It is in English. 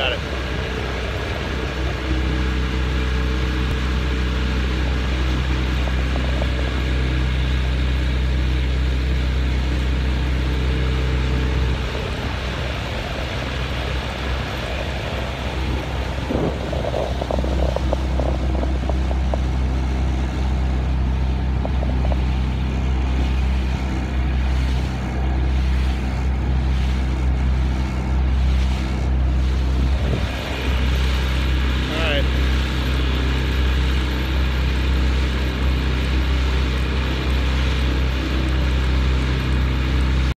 got it.